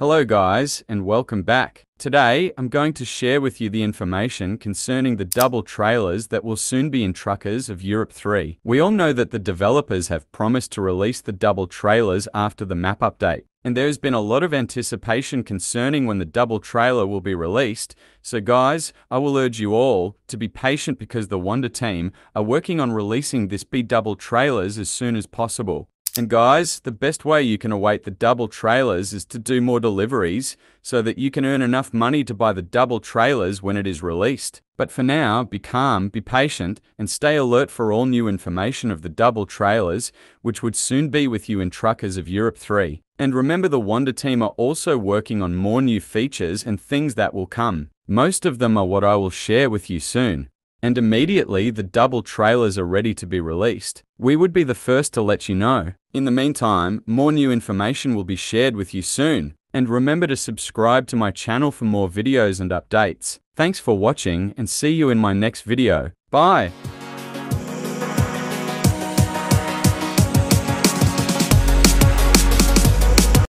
Hello guys and welcome back. Today I'm going to share with you the information concerning the double trailers that will soon be in truckers of Europe 3. We all know that the developers have promised to release the double trailers after the map update. And there has been a lot of anticipation concerning when the double trailer will be released, so guys, I will urge you all to be patient because the Wanda team are working on releasing this B double trailers as soon as possible. And guys, the best way you can await the double trailers is to do more deliveries so that you can earn enough money to buy the double trailers when it is released. But for now, be calm, be patient, and stay alert for all new information of the double trailers, which would soon be with you in Truckers of Europe 3. And remember the Wanda team are also working on more new features and things that will come. Most of them are what I will share with you soon and immediately the double trailers are ready to be released, we would be the first to let you know. In the meantime, more new information will be shared with you soon, and remember to subscribe to my channel for more videos and updates. Thanks for watching and see you in my next video. Bye!